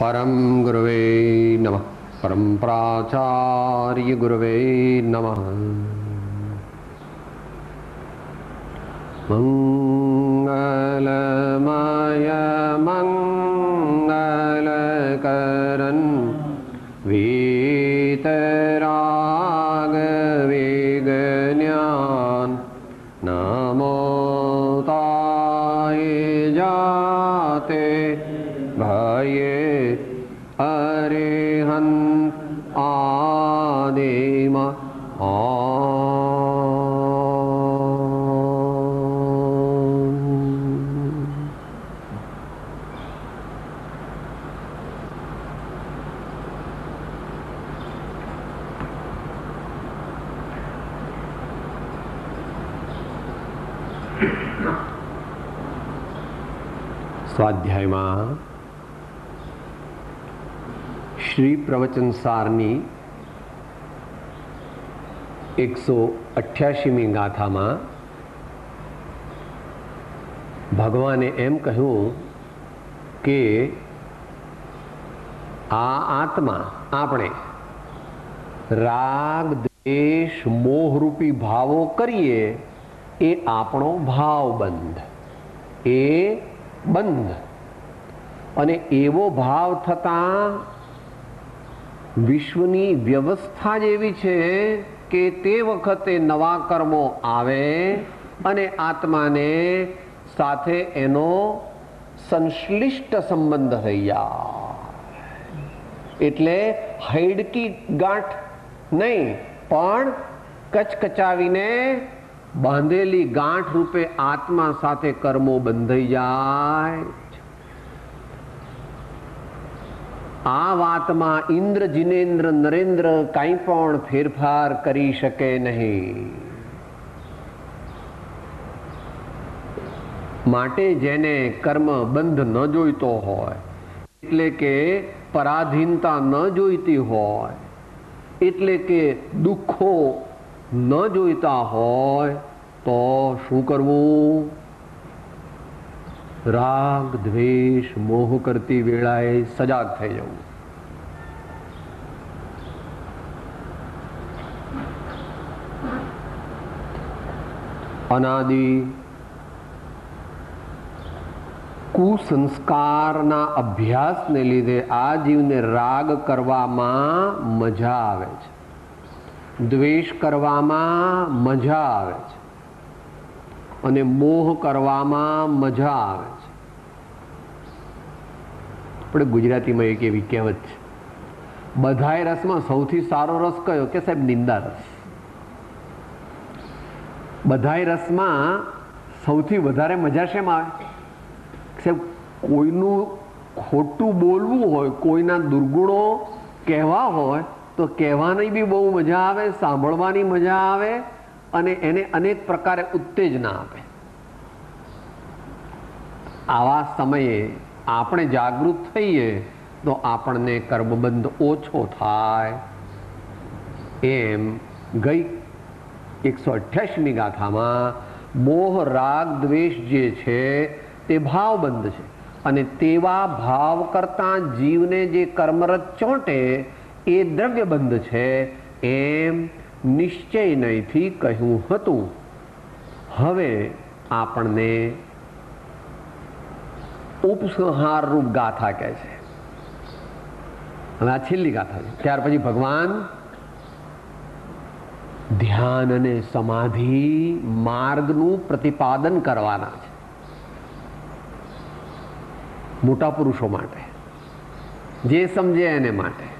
परं गुरवे नमः। परं प्राचार्यगुरवे नमः। मङ्गलमयमङ्गलकरन् वीत સ્વાધ્યાયમાં શ્રી પ્રવચન સારની એકસો અઠ્યાસીમી ગાથામાં ભગવાને એમ કહ્યું કે આ આત્મા આપણે રાગ દ્વેષ મોહરૂપી ભાવો કરીએ એ આપણો ભાવબંધ એ બંધ. અને એવો ભાવ થતાં વિશ્વની વ્યવસ્થા જ એવી છે કે તે વખતે નવા કર્મો આવે અને આત્માને સાથે એનો સંશ્લિષ્ટ સંબંધ થઈ જાય. એટલે હૈડકી ગાંઠ નહીં, પણ કચકચાવીને બાંધેલી ગાંઠ રૂપે આત્મા સાથે કર્મો બંધાઈ જાય આ વાતમાં ઇન્દ્ર, જિનેન્દ્ર, નરેન્દ્ર કાંઈ પણ ફેરફાર કરી શકે નહીં. માટે જેને કર્મ બંધ ન જોઈતો હોય, એટલે કે પરાધીનતા ન જોઈતી હોય, એટલે કે દુઃખો ન જોઈતા હોય તો શું કરવું? રાગ, દ્વેષ, મોહ કરતી વેળાએ સજાગ થઈ જવું. અનાદિ કુસંસ્કારના અભ્યાસને લીધે આ જીવને રાગ કરવામાં મજા આવે છે. દ્વેષ કરવામાં મજા આવે છે. અને મોહ કરવામાં મજા આવે છે. આપણે ગુજરાતીમાં એક એવી કહેવત છે. બધાય રસમાં સૌથી સારો રસ કયો? કે સાહેબ, નિંદા રસ. બધાય રસમાં સૌથી વધારે મજા શેમ આવે? સાહેબ, કોઈનું ખોટું બોલવું હોય, કોઈના દુર્ગુણો કહેવા હોય તો કહેવાની બી બહુ મજા આવે, સાંભળવાની મજા આવે અને એને અનેક પ્રકારે ઉત્તેજના આપે. આવા સમયે આપણે જાગૃત થઈએ તો આપણને કર્મબંધ ઓછો થાય. એમ ગઈ એકસો અઠ્યાસીમી ગાથામાં મોહ, રાગ, દ્વેષ જે છે તે ભાવબંધ છે અને તેવા ભાવ કરતાં જીવને જે કર્મરત ચોંટે એ દ્રવ્યબંધ છે એમ નિશ્ચયનયથી કહ્યું હતું. હવે આપણને ઉપસંહાર રૂપ ગાથા કહે છે. હવે આ છેલ્લી ગાથા છે. ત્યાર પછી ભગવાન ધ્યાન અને સમાધિ માર્ગનું પ્રતિપાદન કરવાના છે. મોટા પુરુષો માટે. જે સમજે એને માટે.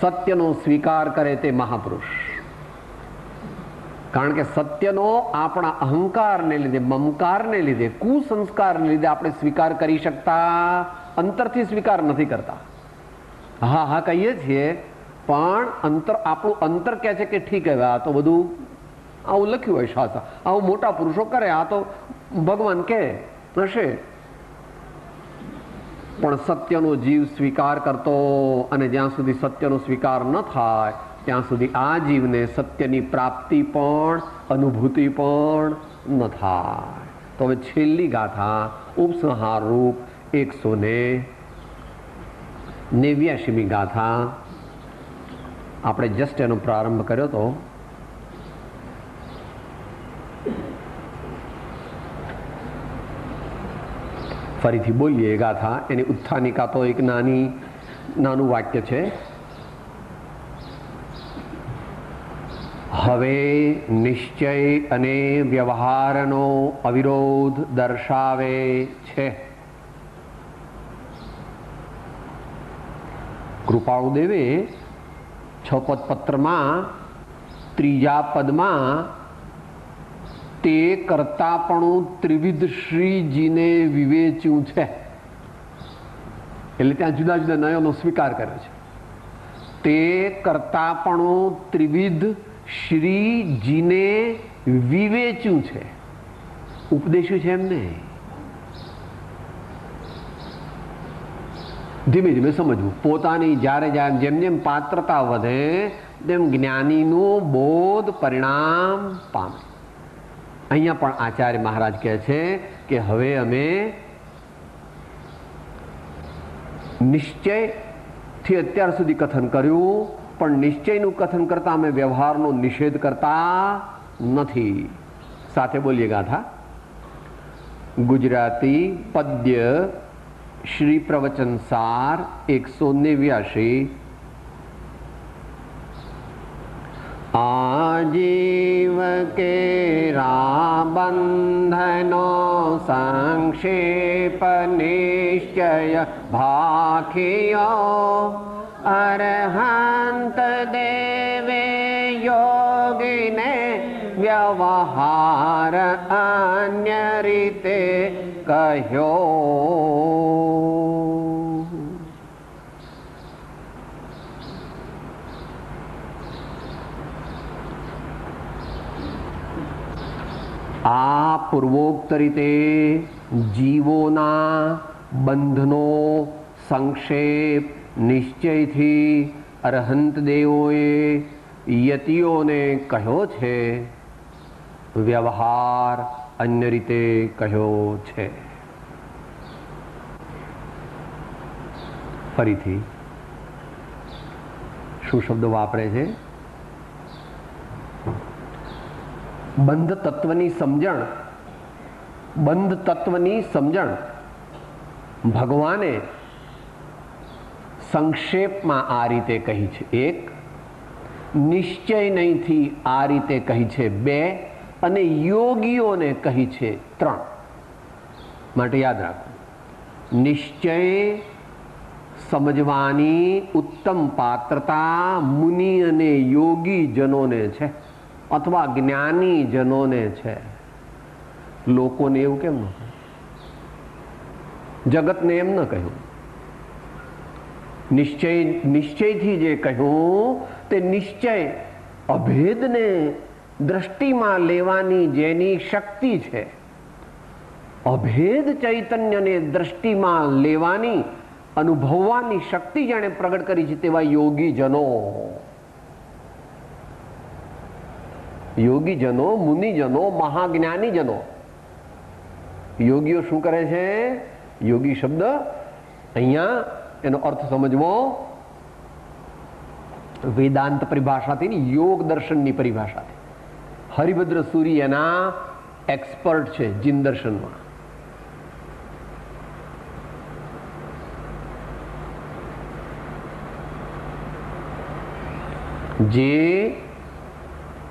સત્યનો સ્વીકાર કરે તે મહાપુરુષ. કારણ કે સત્યનો આપણા અહંકારને લીધે, મમકારને લીધે, કુસંસ્કારને લીધે આપણે સ્વીકાર કરી શકતા, અંતરથી સ્વીકાર નથી કરતા. હા હા કહીએ છીએ, પણ અંતર, આપણું અંતર કહે છે કે ઠીક હવે, આ તો બધું આવું લખ્યું હોય શાસ્ત્ર. આવું મોટા પુરુષો કરે, આ તો ભગવાન કહે, હશે. પણ સત્યનો જીવ સ્વીકાર કરતો અને જ્યાં સુધી સત્યનો સ્વીકાર ન થાય, ત્યાં સુધી આ જીવને સત્યની પ્રાપ્તિ પણ, અનુભૂતિ પણ ન થાય. તો હવે છેલ્લી ગાથા, ઉપસંહાર રૂપ એકસો ને નેવ્યાશીમી ગાથા. આપણે જસ્ટ એનો પ્રારંભ કર્યો તો ફરીથી બોલીએ ગાથા, એની ઉત્થાનિકા તો એક નાની, નાનું વાક્ય છે. હવે નિશ્ચય અને વ્યવહારનો અવિરોધ દર્શાવે છે. કૃપાળુદેવે છ પદ પત્રમાં ત્રીજા પદમાં તે કરતાપણું ત્રિવિધ શ્રીજીને વિવેચ્યું છે. એટલે ત્યાં જુદા જુદા નયોનો સ્વીકાર કર્યો છે. તે કરતાપણું ત્રિવિધ શ્રીજીને વિવેચ્યું છે. ઉપદેશ્યું છે એમને. ધીમે ધીમે સમજવું. પોતાની જ્યારે જ્યારે જેમ જેમ પાત્રતા વધે, તેમ જ્ઞાનીનું બોધ પરિણામ પામે. અહીંયા પણ આચાર્ય મહારાજ કહે છે કે હવે અમે નિશ્ચયથી અત્યાર સુધી કથન કર્યું, પણ નિશ્ચયનું કથન કરતા અમે વ્યવહારનો નિષેધ કરતા નથી. સાથે બોલીએ ગાથા. ગુજરાતી પદ્ય શ્રી પ્રવચન સાર એકસો નેવ્યાશી आजीव के राबन्धनो संक्षेपनिश्चय भाखियो। अर्हन्त देवे योगिने व्यवहार अन्यरिते ऋते कहो આ પૂર્વોક્ત રીતે જીવોના બંધનો સંક્ષેપ નિશ્ચયથી અરહંત દેવોએ યતિઓને કહ્યો છે વ્યવહાર અન્ય રીતે કહ્યો છે ફરીથી શું શબ્દ વાપરે છે? બંધ તત્વની સમજણ બંધ તત્વની સમજણ ભગવાને સંક્ષેપમાં આ રીતે કહી છે. એક, નિશ્ચય નહીંથી આ રીતે કહી છે. બે, અને યોગીઓને કહી છે. ત્રણ, માટે યાદ રાખો. નિશ્ચય સમજવાની ઉત્તમ પાત્રતા મુનિ અને યોગી જનોને છે. અથવા જ્ઞાની જનોને છે. લોકોને એવું કેમ ન જગતને એમ ન કહ્યું. નિશ્ચય, નિશ્ચયથી જે કહ્યું, તે નિશ્ચય અભેદને દ્રષ્ટિમાં લેવાની જેની શક્તિ છે. અભેદ ચૈતન્યને દ્રષ્ટિમાં લેવાની, અનુભવવાની શક્તિ જેણે પ્રગટ કરી છે તેવા યોગીજનો. યોગીજનો, મુનિજનો, મહાજ્ઞાનીજનો. યોગીઓ શું કરે છે? યોગી શબ્દ અહીંયા એનો અર્થ સમજવો. વેદાંત પરિભાષાથી યોગ દર્શનની પરિભાષાથી. હરિભદ્ર સુરી એના એક્સપર્ટ છે જીન દર્શનમાં. જે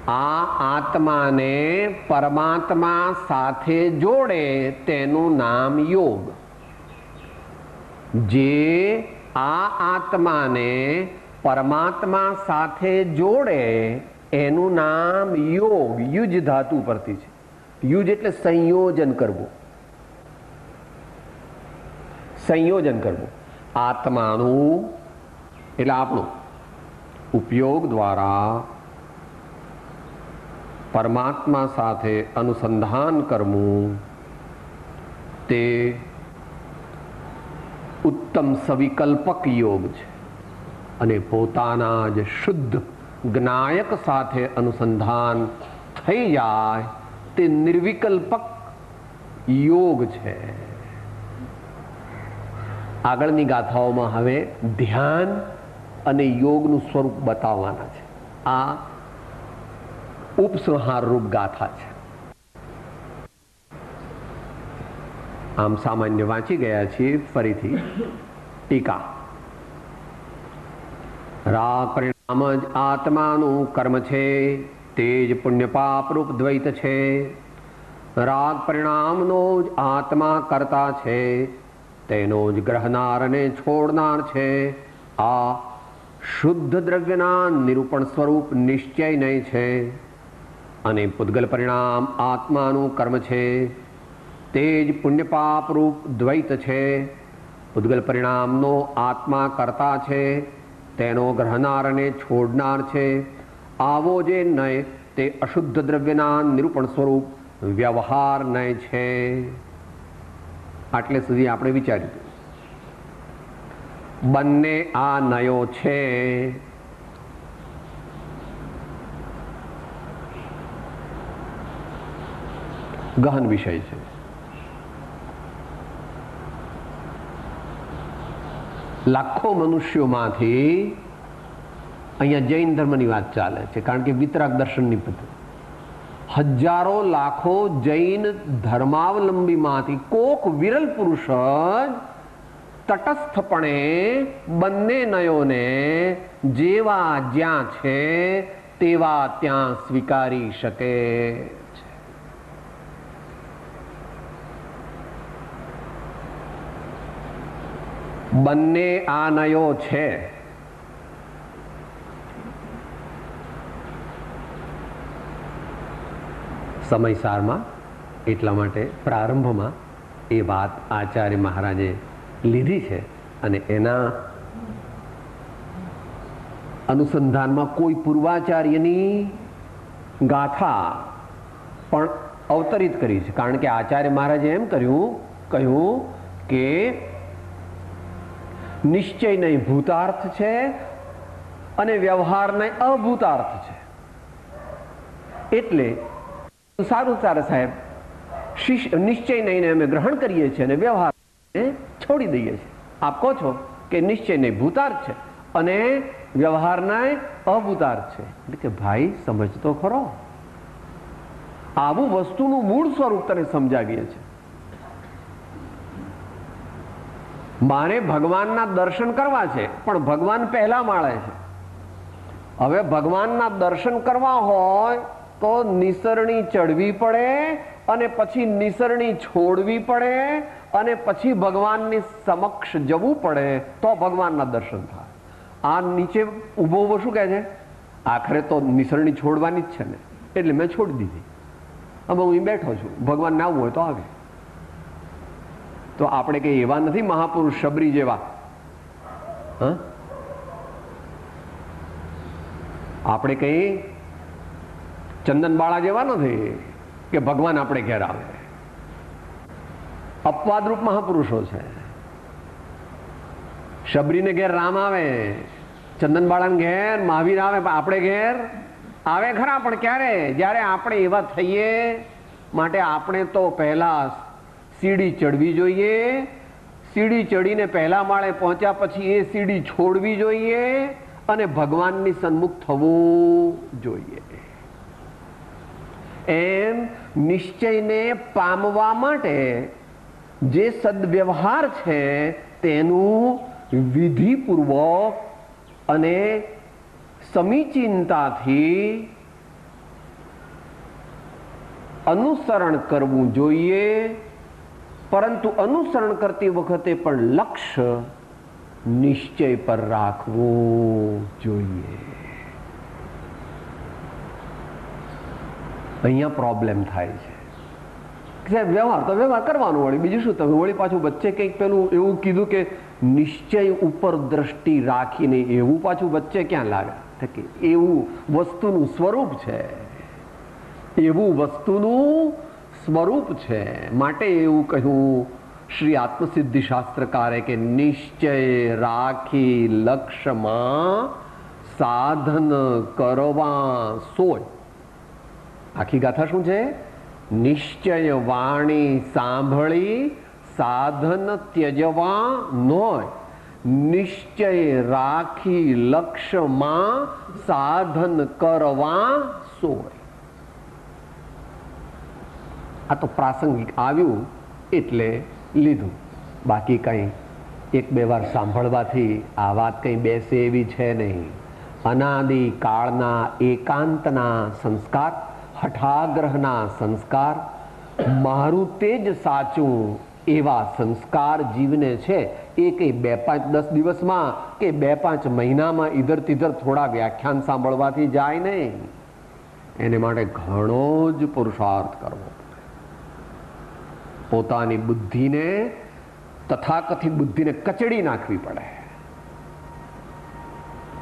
આ આત્માને પરમાત્મા સાથે જોડે તેનું નામ યોગ. જે આ આત્માને પરમાત્મા સાથે જોડે એનું નામ યોગ, યુજ ધાતુ પરથી છે. યુજ એટલે સંયોજન કરવું. સંયોજન કરવું. આત્માનું એટલે આપણું ઉપયોગ દ્વારા પરમાત્મા સાથે અનુસંધાન કરવું તે ઉત્તમ સવિકલ્પક યોગ છે. અને પોતાના જ શુદ્ધ જ્ઞાયક સાથે અનુસંધાન થઈ જાય તે નિર્વિકલ્પક યોગ છે. આગળની ગાથાઓમાં હવે ધ્યાન અને યોગનું સ્વરૂપ બતાવવાના છે. આ ઉપસંહાર રૂપ ગાથા છે. આમ સામાન્ય વાંચી ગયા છીએ ફરીથી. ટીકા. રાગ પરિણામ જ આત્માનું કર્મ છે તે જ પુણ્ય પાપ રૂપ દ્વૈત છે. રાગ પરિણામનો જ આત્મા કરતા છે, તેનો જ ગ્રહનાર અને છોડનાર છે. આ શુદ્ધ દ્રવ્યના નિરૂપણ સ્વરૂપ નિશ્ચય નહીં છે. અને પૂતગલ પરિણામ આત્માનું કર્મ છે. તે જ પુણ્યપાપ રૂપ દ્વૈત છે. પૂતગલ પરિણામનો આત્મા કરતા છે. તેનો ગ્રહનાર અને છોડનાર છે. આવો જે નય તે અશુદ્ધ દ્રવ્યના નિરૂપણ સ્વરૂપ વ્યવહાર નય છે. આટલે સુધી આપણે વિચાર્યું. બંને આ નયો છે. ગહન વિષય છે. લાખો મનુષ્યોમાંથી અહીંયા જૈન ધર્મની વાત ચાલે છે, કારણ કે વિતરાગ દર્શનની પદ્ધતિ. હજારો લાખો જૈન ધર્માવલંબીમાંથી કોક વિરલ પુરુષ જ તટસ્થપણે બંને નયોને જેવા જ્યાં છે તેવા ત્યાં સ્વીકારી શકે. બંને આ નયો છે. સમયસારમાં એટલા માટે પ્રારંભમાં એ વાત આચાર્ય મહારાજે લીધી છે અને એના અનુસંધાનમાં કોઈ પૂર્વાચાર્યની ગાથા પણ અવતરિત કરી છે. કારણ કે આચાર્ય મહારાજે એમ કર્યું, કહ્યું કે નિશ્ચય નહીં, ભૂતાર્થ છે અને વ્યવહાર નહીં, અભૂતાર્થ છે. એટલે સારું સારા સાહેબ નિશ્ચય નહીં અમે ગ્રહણ કરીએ છીએ અને વ્યવહાર છોડી દઈએ છીએ. આપ કહો છો કે નિશ્ચય નહીં, ભૂતાર્થ છે અને વ્યવહાર નહીં, અભૂતાર્થ છે. એટલે કે ભાઈ, સમજતો ખરો. આવું વસ્તુનું મૂળ સ્વરૂપ તને સમજાવીએ છીએ. મારે ભગવાનના દર્શન કરવા છે, પણ ભગવાન પહેલા માળે છે. હવે ભગવાનના દર્શન કરવા હોય તો નિસરણી ચડવી પડે અને પછી નિસરણી છોડવી પડે અને પછી ભગવાનની સમક્ષ જવું પડે તો ભગવાનના દર્શન થાય. આ નીચે ઊભો ઊભો શું કહે છે? આખરે તો નિસરણી છોડવાની જ છે ને. એટલે મેં છોડી દીધી. હવે હું બેઠો છું. ભગવાન ના આવવું હોય તો આવે. તો આપણે કઈ એવા નથી મહાપુરુષ શબરી જેવા? આપણે કઈ ચંદનબાળા જેવા નથી કે ભગવાન આપણે ઘેર આવે? અપવાદરૂપ મહાપુરુષો છે. શબરીને ઘેર રામ આવે ચંદનબાળાને ઘેર, મહાવીર આવે, પણ આપણે ઘેર આવે ખરા, પણ ક્યારે? જ્યારે આપણે એવા થઈએ, માટે આપણે તો પહેલા સીડી ચડવી જોઈએ. સીડી ચડીને પહેલા માળે પહોંચ્યા પછી એ સીડી છોડવી જોઈએ અને ભગવાનની સન્મુખ થવું જોઈએ. એમ નિશ્ચયને પામવા માટે જે સદવ્યવહાર છે તેનું વિધિપૂર્વક અને સમીચીનતાથી અનુસરણ કરવું જોઈએ. પરંતુ અનુસરણ કરતી વખતે પણ લક્ષ્ય નિશ્ચય પર રાખવું જોઈએ. અહીંયા પ્રોબ્લેમ થાય છે. સાહેબ વ્યવહાર તો વ્યવહાર કરવાનો વળી. બીજું શું? તમે વળી પાછું વચ્ચે કંઈક પેલું એવું કીધું કે નિશ્ચય ઉપર દ્રષ્ટિ રાખીને એવું પાછું વચ્ચે ક્યાં લાગે? કે એવું વસ્તુનું સ્વરૂપ છે. એવું વસ્તુનું સ્વરૂપ છે. માટે એવું કહ્યું, શ્રી આત્મસિદ્ધિ શાસ્ત્રકારે કે નિશ્ચય રાખી લક્ષ્યમાં સાધન કરવા સોય. આખી ગાથા શું છે? નિશ્ચય વાણી સાંભળી, સાધન ત્યજવા નોય. નિશ્ચય રાખી લક્ષ્યમાં સાધન કરવા સોય. આ તો પ્રાસંગિક આવ્યું એટલે લીધું. બાકી કંઈ એક બે વાર સાંભળવાથી આ વાત કંઈ બેસે એવી છે નહીં. અનાદિ કાળના એકાંતના સંસ્કાર, હઠાગ્રહના સંસ્કાર મારું તે જ સાચું એવા સંસ્કાર જીવને છે એ કંઈ બે પાંચ દસ દિવસમાં કે બે પાંચ મહિનામાં ઈધર તીધર થોડા વ્યાખ્યાન સાંભળવાથી જાય નહીં. એને માટે ઘણો જ પુરુષાર્થ કરવો. પોતાની બુદ્ધિને, તથાકથિત બુદ્ધિને કચડી નાખવી પડે.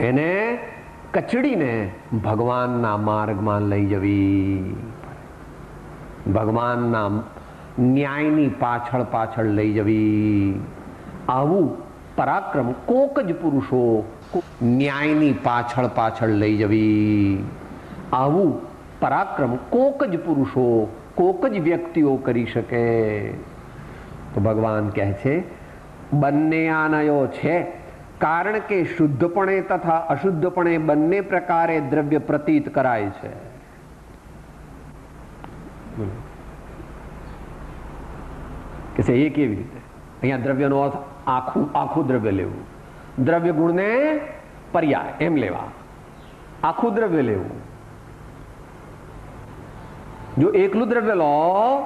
એને કચડીને ભગવાનના માર્ગમાં લઈ જવી ભગવાનના ન્યાયની પાછળ પાછળ લઈ જવી. આવું પરાક્રમ કોક જ પુરુષો ન્યાયની પાછળ પાછળ લઈ જવી. આવું પરાક્રમ કોક જ પુરુષો કોક જ વ્યક્તિઓ કરી શકે. તો ભગવાન કહે છે, બંને આનયો છે. કારણ કે શુદ્ધપણે તથા અશુદ્ધપણે બંને પ્રકારે દ્રવ્ય પ્રતીત કરાય છે. કે એ કેવી રીતે? અહીંયા દ્રવ્યનો અર્થ આખું આખું દ્રવ્ય લેવું. દ્રવ્ય ગુણને પર્યાય, એમ લેવા. આખું દ્રવ્ય લેવું. જો એકલું દ્રવ્ય લો,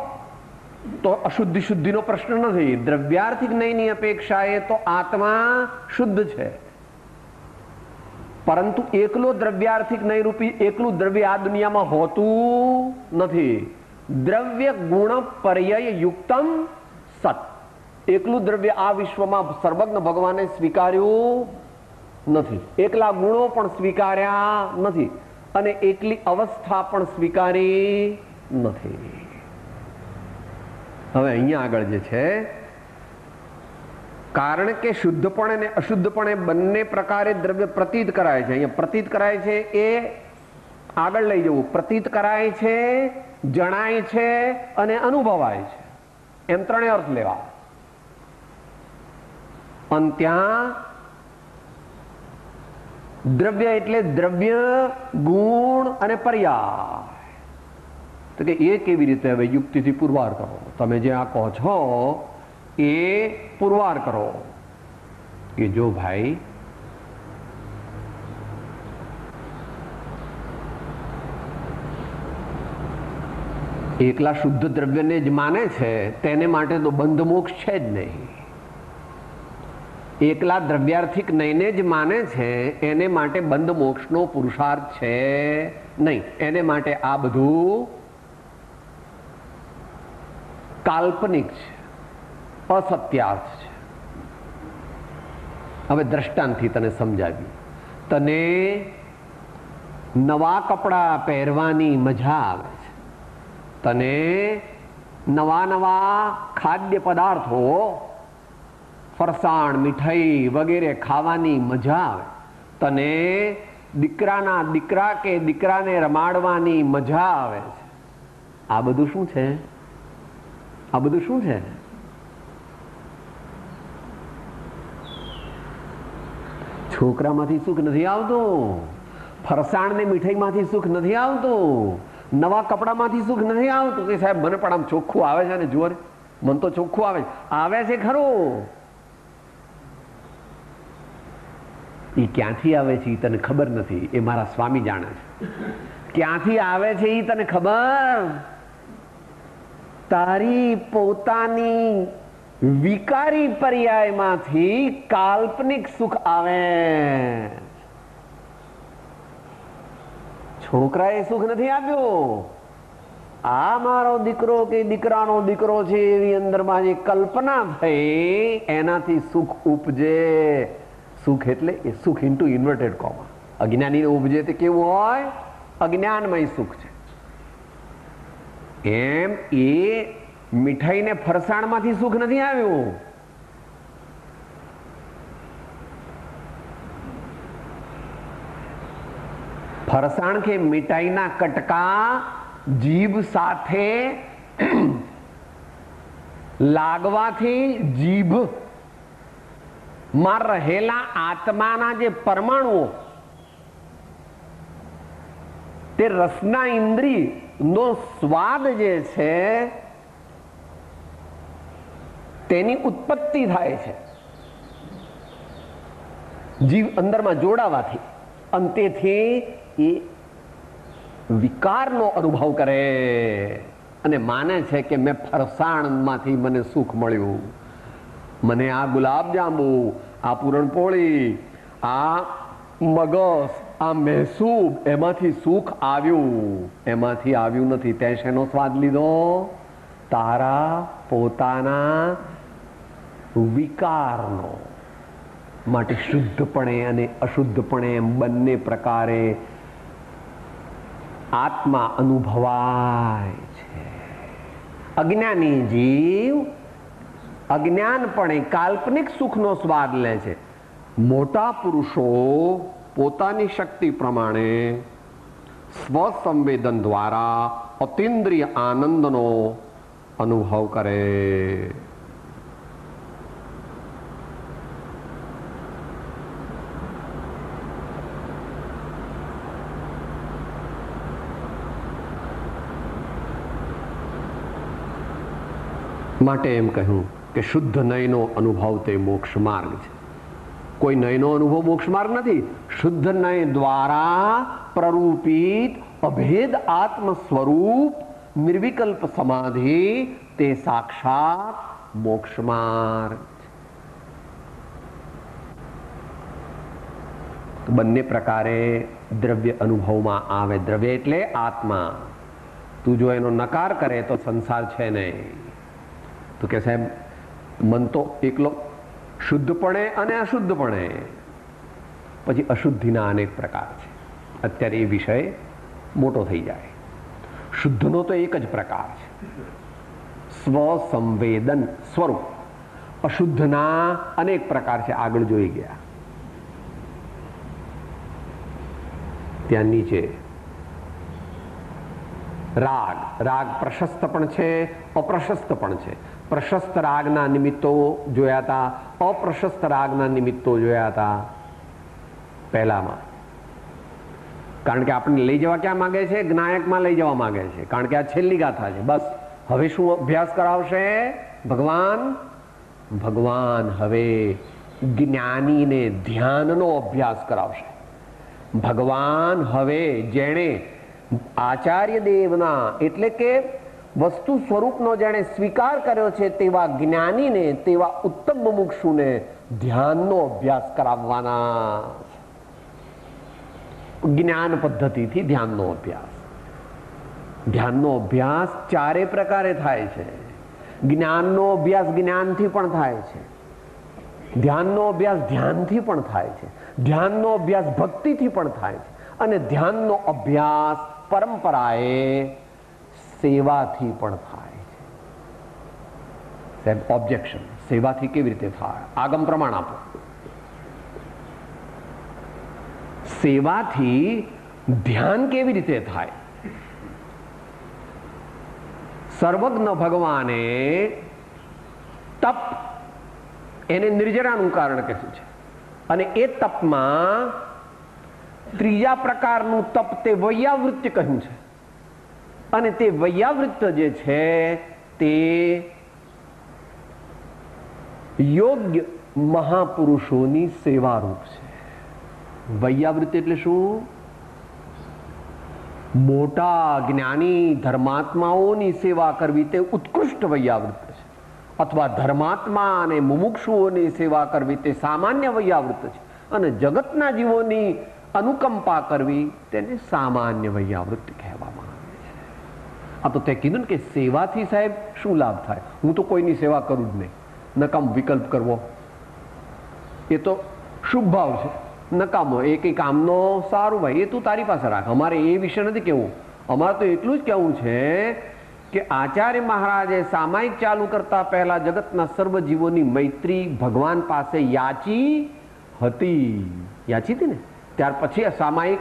તો અશુદ્ધિ શુદ્ધિનો પ્રશ્ન નથી. દ્રવ્યાર્થિક નહીંની અપેક્ષાએ તો આત્મા શુદ્ધ છે. પરંતુ એકલો દ્રવ્યાર્થિક નહીં રૂપી એકલું દ્રવ્ય આ દુનિયામાં હોતું નથી. દ્રવ્ય ગુણ પર્યય યુક્તમ સત. એકલું દ્રવ્ય આ વિશ્વમાં સર્વજ્ઞ ભગવાને સ્વીકાર્યું નથી. એકલા ગુણો પણ સ્વીકાર્યા નથી. અને એકલી અવસ્થા પણ સ્વીકારી નથી. હવે અહીંયા આગળ જે છે, કારણ કે શુદ્ધપણે અને અશુદ્ધપણે બંને પ્રકારે દ્રવ્ય પ્રતીત કરાય છે. અહીંયા પ્રતીત કરાય છે એ આગળ લઈ જવું. પ્રતીત કરાય છે, જણાય છે અને અનુભવાય છે. એમ ત્રણે અર્થ લેવા. અને ત્યાં દ્રવ્ય એટલે દ્રવ્ય, ગુણ અને પર્યાય. તો કે એ કેવી રીતે હવે યુક્તિથી પુરવાર કરો? તમે જે આ કહો છો, એ પુરવાર કરો. કે જો ભાઈ, એકલા શુદ્ધ દ્રવ્યને જ માને છે, તેને માટે તો બંધ મોક્ષ છે જ નહીં. એકલા દ્રવ્યાર્થિક નહીને જ માને છે, એને માટે બંધ મોક્ષનો પુરુષાર્થ છે નહીં. એને માટે આ બધું કાલ્પનિક છે, અસત્યાર્થ છે. હવે દ્રષ્ટાંતથી તને સમજાવી. તને નવા કપડાં પહેરવાની મજા આવે છે. તને નવા નવા ખાદ્ય પદાર્થો, ફરસાણ, મીઠાઈ વગેરે ખાવાની મજા આવે. તને દીકરાના દીકરા કે દીકરાને રમાડવાની મજા આવે છે. આ બધું શું છે? આ બધું શું છે? છોકરામાંથી સુખ નથી આવતું. ફરસાણ ને મીઠાઈમાંથી સુખ નથી આવતું. નવા કપડામાંથી સુખ નથી આવતું. કે સાહેબ, મને પણ આમ ચોખ્ખું આવે છે ને, જુઓ ને. મન તો ચોખ્ખું આવે આવે છે ખરું. એ ક્યાંથી આવે છે એ તને ખબર નથી. એ મારા સ્વામી જાણે છે. ક્યાંથી આવે છે એ તને ખબર? તારી પોતાની વિકારી પર્યાયમાંથી કાલ્પનિક સુખ આવે. છોકરાએ સુખ નથી આપ્યો? આ મારો દીકરો કે દીકરાનો દીકરો છે એની અંદરમાં જે કલ્પના થઈ, એનાથી સુખ ઉપજે. સુખ એટલે એ સુખ ઇન્ટુ ઇન્વર્ટેડ કોમા અજ્ઞાની ઉપજે તે કેવું હોય? અજ્ઞાનમય સુખ છે. એમ એ મીઠાઈને ફરસાણમાંથી સુખ નથી આવ્યું. ફરસાણ કે મીઠાઈના કટકા જીભ સાથે લાગવાથી જીભમાં રહેલા આત્માના જે પરમાણુઓ, તે રસના ઇન્દ્રિય નો સ્વાદ જે છે, તેની ઉત્પત્તિ થાય છે. જીવ અંદરમાં જોડાવાથી, અંતેથી એ વિકારનો અનુભવ કરે. અને માને છે કે મેં ફરસાણમાંથી મને સુખ મળ્યું. મને આ ગુલાબજાંબુ, આ પૂરણપોળી, આ મગસ આ મહેસૂબ એમાંથી સુખ આવ્યું. એમાંથી આવ્યું નથી. તે શેનો સ્વાદ લીધો. તારા પોતાના વિકારનો માટે શુદ્ધપણે અને અશુદ્ધપણે એમ બંને પ્રકારે આત્મા અનુભવાય છે. અજ્ઞાની જીવ અજ્ઞાનપણે કાલ્પનિક સુખનો સ્વાદ લે છે. મોટા પુરુષો પોતાની શક્તિ પ્રમાણે સ્વસંવેદન દ્વારા અતિન્દ્રિય આનંદનો અનુભવ કરે. માટે એમ કહ્યું કે શુદ્ધ નયનો અનુભવ તે મોક્ષ માર્ગ છે. કોઈ નયનો અનુભવ મોક્ષ માર્ગ નથી. શુદ્ધ નય દ્વારા પ્રરૂપિત અભેદ આત્મ સ્વરૂપ નિર્વિકલ્પ સમાધિ તે સાક્ષાત મોક્ષ માર્ગ. બંને પ્રકારે દ્રવ્ય અનુભવમાં આવે. દ્રવ્ય એટલે આત્મા. તું જો એનો નકાર કરે તો સંસાર છે નહીં. તો કે સાહેબ, મન તો એકલો શુદ્ધપણે અને અશુદ્ધપણે. પછી અશુદ્ધિના અનેક પ્રકાર છે. અત્યારે એ વિષય મોટો થઈ જાય. શુદ્ધનો તો એક જ પ્રકાર છે. સ્વસંવેદન સ્વરૂપ. અશુદ્ધના અનેક પ્રકાર છે. આગળ જોઈ ગયા. ત્યાં નીચે રાગ. રાગ પ્રશસ્ત પણ છે, અપ્રશસ્ત પણ છે. પ્રશસ્ત રાગના નિમિત્તો જોયા હતા અપ્રશસ્ત રાગના નિમિત્તો જોયા હતા પહેલામાં. કારણ કે આપણને લઈ જવા ક્યાં માગે છે? જ્ઞાયકમાં લઈ જવા માગે છે. કારણ કે આ છેલ્લી ગાથા છે. બસ. હવે શું અભ્યાસ કરાવશે? ભગવાન? ભગવાન હવે જ્ઞાનીને ધ્યાનનો અભ્યાસ કરાવશે. ભગવાન હવે જેણે આચાર્ય દેવના એટલે કે વસ્તુ સ્વરૂપનો જેણે સ્વીકાર કર્યો છે તેવા જ્ઞાનીને, તેવા ઉત્તમ મુમુક્ષુને ધ્યાનનો અભ્યાસ કરાવવાના જ્ઞાન પદ્ધતિથી ધ્યાનનો અભ્યાસ. ધ્યાનનો અભ્યાસ ચારે પ્રકારે થાય છે. જ્ઞાનનો અભ્યાસ જ્ઞાનથી પણ થાય છે. ધ્યાનનો અભ્યાસ ધ્યાનથી પણ થાય છે. ધ્યાનનો અભ્યાસ ભક્તિથી પણ થાય છે. અને ધ્યાનનો અભ્યાસ પરંપરાએ સેવાથી પણ થાય છે. ઓબ્જેક્શન સેવાથી કેવી રીતે થાય? આગમ પ્રમાણ આપો. સેવાથી ધ્યાન કેવી રીતે થાય? સર્વજ્ઞ ભગવાને તપ એને નિર્જરાનું કારણ કહ્યું છે. અને એ તપમાં ત્રીજા પ્રકારનું તપ તે વૈયાવૃત્ય કહ્યું છે. અને તે વૈયાવૃત્ત જે છે, તે યોગ્ય મહાપુરુષોની સેવારૂપ છે. વૈયાવૃત્ત એટલે શું? મોટા જ્ઞાની ધર્માત્માઓની સેવા કરવી તે ઉત્કૃષ્ટ વૈયાવૃત્ત છે. અથવા ધર્માત્મા અને મુમુક્ષુઓની સેવા કરવી તે સામાન્ય વૈયાવૃત્ત છે. અને જગતના જીવોની અનુકંપા કરવી તેને સામાન્ય વૈયાવૃત્તિ છે. આ તો તે કીધું કે સેવાથી સાહેબ શું લાભ થાય? હું તો કોઈની સેવા કરું જ નહીં. નકામ વિકલ્પ કરવો. એ તો શુભ ભાવ છે. નકામો, એ કંઈ કામનો સારું ભાઈ, એ તું તારી પાસે રાખ. અમારે એ વિશે નથી કહેવું. અમારે તો એટલું જ કહેવું છે કે આચાર્ય મહારાજે સામાયિક ચાલુ કરતા પહેલા જગતના સર્વ જીવોની મૈત્રી ભગવાન પાસે યાચી હતી. યાચી હતી ને? ત્યાર પછી આ સામાયિક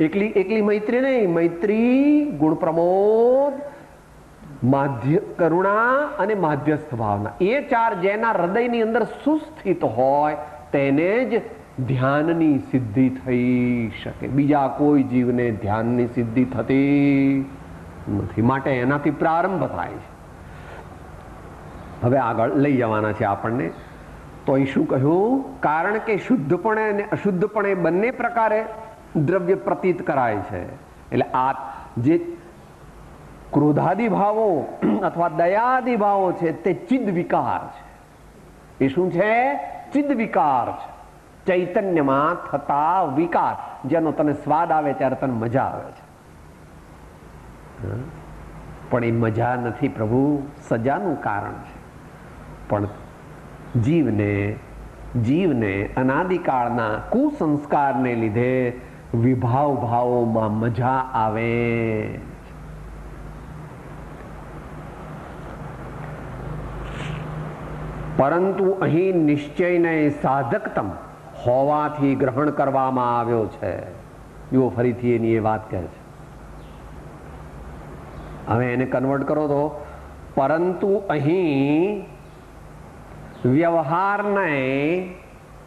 એકલી એકલી મૈત્રી નહીં, મૈત્રી ગુણ પ્રમોદ માધ્ય કરુણા અને માધ્યસ્થ ભાવના. એ ચાર જેના હૃદયની અંદર સુસ્થિત હોય, તેને જ ધ્યાનની સિદ્ધિ થઈ શકે. બીજા કોઈ જીવને ધ્યાનની સિદ્ધિ થતી નથી. માટે એનાથી પ્રારંભ થાય છે. હવે આગળ લઈ જવાના છે આપણને. તો અહીં શું કહ્યું? કારણ કે શુદ્ધપણે અને અશુદ્ધપણે બંને પ્રકારે દ્રવ્ય પ્રતીત કરાય છે. એટલે આ જે ક્રોધાદી ભાવો અથવા દયાદિ છે, તે ચિદ વિકાર છે. એ શું છે? ચિદ વિકાર છે. ચૈતન્યમાં થતા વિકાર, જેનો તને સ્વાદ આવે ત્યારે તને મજા આવે છે. પણ એ મજા નથી પ્રભુ, સજાનું કારણ છે. પણ જીવને જીવને અનાદિકાળના કુસંસ્કારને લીધે વિભાવ ભાવોમાં મજા આવે. પરંતુ અહીં નિશ્ચયને સાધકતમ હોવાથી ગ્રહણ કરવામાં આવ્યો છે. જુઓ, ફરીથી એની એ વાત કહે છે. હવે એને કન્વર્ટ કરો તો, પરંતુ અહીં વ્યવહારને,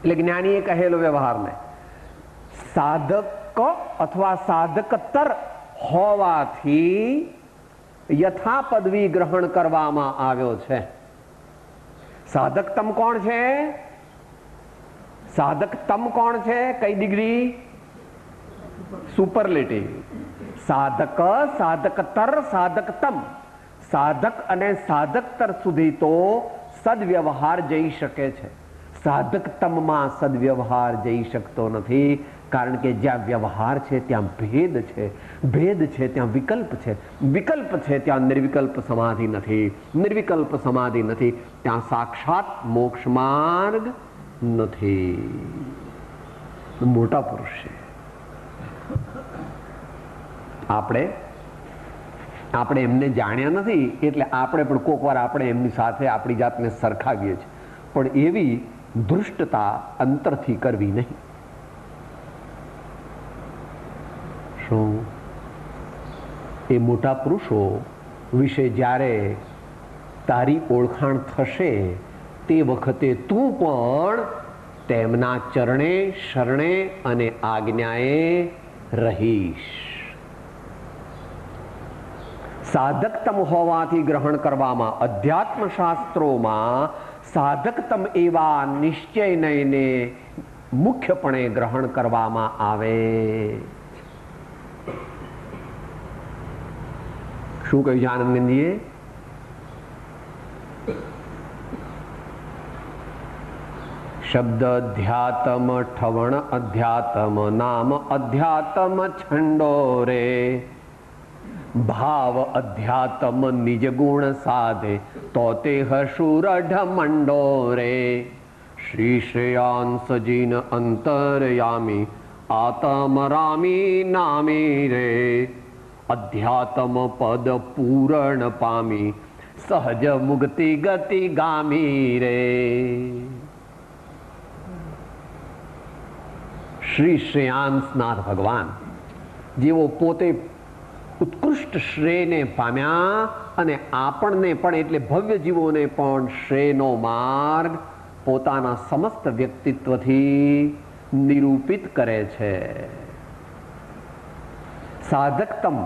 એટલે જ્ઞાનીએ કહેલો વ્યવહારને, સાધક અથવા સાધકતર હોવાથી યથા પદવી ગ્રહણ કરવામાં આવ્યો છે. સાધકતમ કોણ છે? સાધકતમ કોણ છે? કઈ ડિગ્રી? સુપરલેટિવ. સાધક, સાધકતર, સાધકતમ. સાધક અને સાધકતર સુધી તો સદવ્યવહાર જઈ શકે છે. સાધકતમમાં સદવ્યવહાર જઈ શકતો નથી. કારણ કે જ્યાં વ્યવહાર છે, ત્યાં ભેદ છે. ભેદ છે, ત્યાં વિકલ્પ છે. વિકલ્પ છે, ત્યાં નિર્વિકલ્પ સમાધિ નથી. નિર્વિકલ્પ સમાધિ નથી. ત્યાં સાક્ષાત મોક્ષ માર્ગ નથી. મોટા પુરુષ છે. આપણે આપણે એમને જાણ્યા નથી, એટલે આપણે પણ કોક વાર આપણે એમની સાથે આપણી જાતને સરખાવીએ છીએ. પણ એવી ધૃષ્ટતા અંતરથી કરવી નહીં. શું એ મોટા પુરુષો વિશે જ્યારે તારી ઓળખાણ થશે તે વખતે તું પણ તેમના ચરણે, શરણે અને આજ્ઞાએ રહીશ. સાધકતમ હોવાથી ગ્રહણ કરવામાં અધ્યાત્મ શાસ્ત્રોમાં સાધકતમ એવા નિશ્ચય નયને મુખ્યપણે ગ્રહણ કરવામાં આવે. શું કહ્યું છે આનંદનંદીએ શબ્દ અધ્યાત્મ ઠવણ અધ્યાત્મ નામ અધ્યાત્મ છંડો રે ભાવ અધ્યાત્મ નિજ ગુણ સાધે તો તે હસુરઢ મંડો રે શ્રી શ્રેયાંસ જીન અંતરયામી આતમ રામી નામી રે અધ્યાત્મ પદ પૂરણ પામી સહજ મુક્તિ ગતિ ગામી રે શ્રી શ્રેયાંસનાથ ભગવાન જેઓ પોતે ઉત્કૃષ્ટ શ્રેયને પામ્યા અને આપણને પણ એટલે ભવ્ય જીવોને પણ શ્રેયનો માર્ગ પોતાના સમસ્ત વ્યક્તિત્વથી નિરૂપિત કરે છે સાધકતમ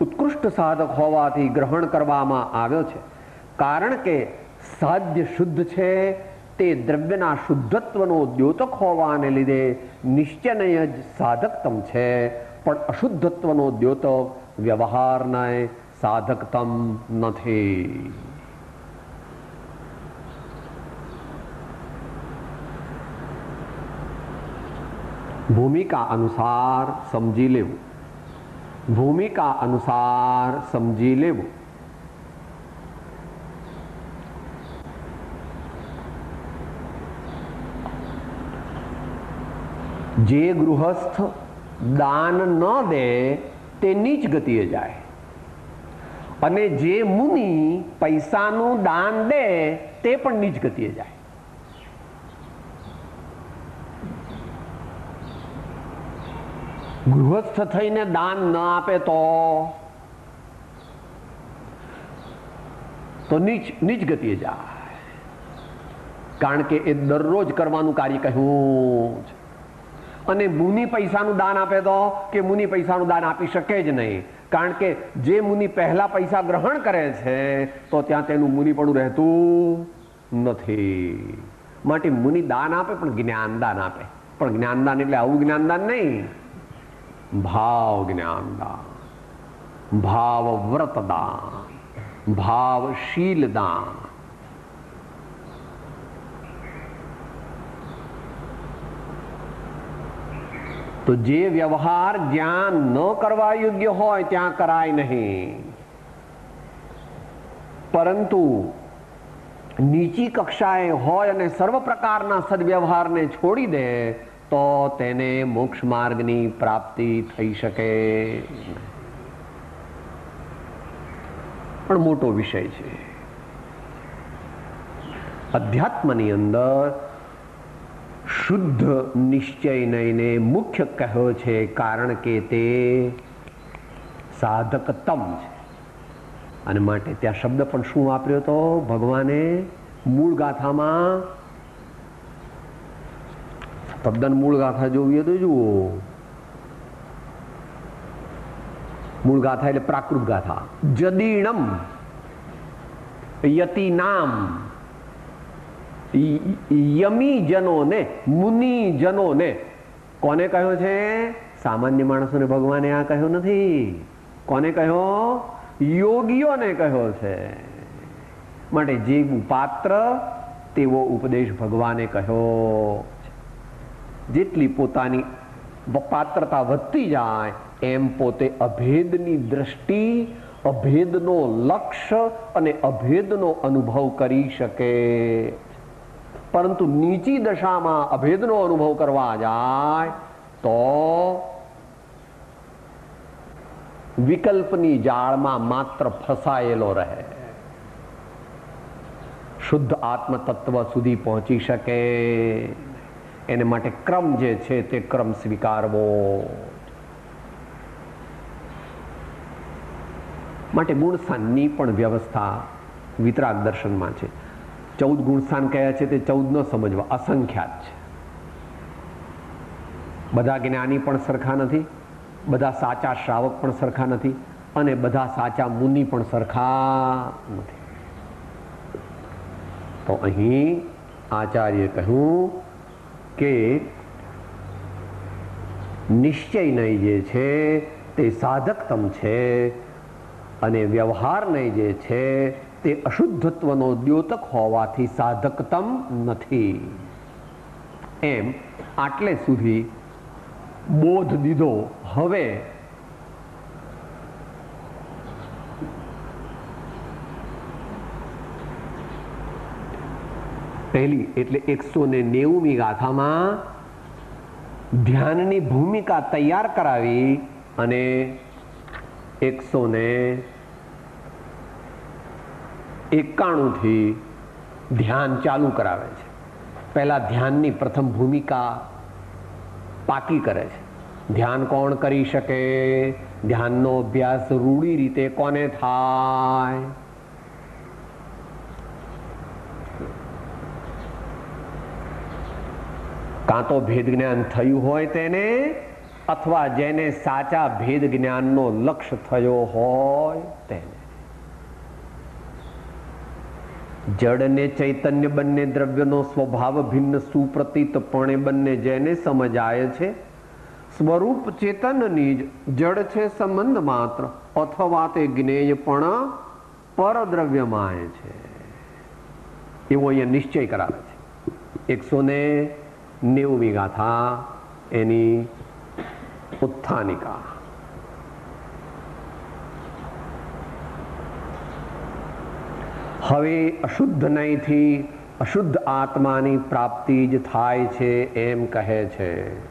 ઉત્કૃષ્ટ સાધક હોવાથી ગ્રહણ કરવામાં આવ્યો છે. કારણ કે સાધ્ય શુદ્ધ છે, તે દ્રવ્યના શુદ્ધત્વનો દ્યોતક હોવાને લીધે નિશ્ચયનય જ સાધકતમ છે, પણ અશુદ્ધત્વનો દ્યોતક વ્યવહારને સાધકતમ નથી. ભૂમિકા અનુસાર સમજી લેવું. ભૂમિકા અનુસાર સમજી લેવું. જે ગૃહસ્થ દાન ન દે, તે નીચ ગતિએ જાય. અને જે મુનિ પૈસાનું દાન દે, તે પણ નીચ ગતિએ જાય. ગૃહસ્થ થઈને દાન ન આપે તો? તો નીચ નીચ ગતિએ જાય. કારણ કે એ દરરોજ કરવાનું કાર્ય કહ્યું છે અને મુનિ પૈસાનું દાન આપે તો કે મુનિ પૈસાનું દાન આપી શકે જ નહીં? કારણ કે જે મુનિ પહેલા પૈસા ગ્રહણ કરે છે, તો ત્યાં તેનું મુનિ પણ રહેતું નથી. માટે મુનિ દાન આપે, પણ જ્ઞાનદાન આપે. પણ જ્ઞાનદાન એટલે આવું જ્ઞાનદાન નહીં. ભાવ જ્ઞાન દાન ભાવ વ્રતદાન ભાવશીલ દાન તો જે વ્યવહાર જ્યાં ન કરવા યોગ્ય હોય ત્યાં કરાય નહીં પરંતુ નીચી કક્ષાએ હોય અને સર્વ પ્રકારના સદવ્યવહારને છોડી દે તો તેને મોક્ષ માર્ગની પ્રાપ્તિ થઈ શકે. પણ મોટો વિષય છે. અધ્યાત્મની અંદર શુદ્ધ નિશ્ચય નહીને મુખ્ય કહ્યો છે કારણ કે તે સાધકતમ છે. અને માટે ત્યાં શબ્દ પણ શું વાપર્યો હતો ભગવાને મૂળ ગાથામાં તદ્દન મૂળ ગાથા જોવી તો જુઓ. મૂળ ગાથા એટલે પ્રાકૃત ગાથા. જદીણમ યતિ નામ યમી જનોને મુનિ કોને કહ્યો છે? સામાન્ય માણસોને ભગવાને આ કહ્યો નથી. કોને કહ્યો? યોગીઓને કહ્યો છે. માટે જેવું પાત્ર તેવો ઉપદેશ ભગવાને કહ્યો. જેટલી પોતાની પાત્રતા વધતી જાય, એમ પોતે અભેદની દ્રષ્ટિ, અભેદનો લક્ષ્ય અને અભેદનો અનુભવ કરી શકે. પરંતુ નીચી દશામાં અભેદનો અનુભવ કરવા જાય, તો વિકલ્પની જાળમાં માત્ર ફસાયેલો રહે. શુદ્ધ આત્મ સુધી પહોંચી શકે. એને માટે ક્રમ જે છે તે ક્રમ સ્વીકારવો. માટે ગુણસ્થાનની પણ વ્યવસ્થા વિતરાગ દર્શનમાં છે. ચૌદ ગુણસ્થાન કયા છે તે ચૌદ ન સમજવા, અસંખ્યાત છે. બધા જ્ઞાની પણ સરખા નથી, બધા સાચા શ્રાવક પણ સરખા નથી અને બધા સાચા મુનિ પણ સરખા નથી. તો અહીં આચાર્ય કહ્યું કે નિશ્ચય નહીં જે છે તે સાધકતમ છે અને વ્યવહાર નહીં જે છે તે અશુદ્ધત્વનો દ્યોતક હોવાથી સાધકતમ નથી. એમ આટલે સુધી બોધ દીધો. હવે પહેલી એટલે એકસો ને નેવુંમી ગાથામાં ધ્યાનની ભૂમિકા તૈયાર કરાવી અને એકસો ને એકાણુંથી ધ્યાન ચાલુ કરાવે છે. પહેલા ધ્યાનની પ્રથમ ભૂમિકા પાકી કરે છે. ધ્યાન કોણ કરી શકે? ધ્યાનનો અભ્યાસ રૂઢી રીતે કોને થાય? કાં તો ભેદ જ્ઞાન થયું હોય તેને, અથવા જેને સાચા ભેદ જ્ઞાનનો લક્ષ્ય થયો હોય તેને. જડ ચૈતન્ય બંને દ્રવ્યનો સ્વભાવ ભિન્ન સુપ્રતીતપણે બંને જેને સમજાય છે. સ્વરૂપ ચેતનની જ જડ છે સંબંધ માત્ર, અથવા તે જ્ઞેય પણ પરદ્રવ્યમાય છે. એવો અહીંયા નિશ્ચય કરાવે છે. એકસો ને નેવુંમી ગાથા એની ઉત્થાનિકા. હવે અશુદ્ધ નહીંથી અશુદ્ધ આત્માની પ્રાપ્તિ જ થાય છે એમ કહે છે.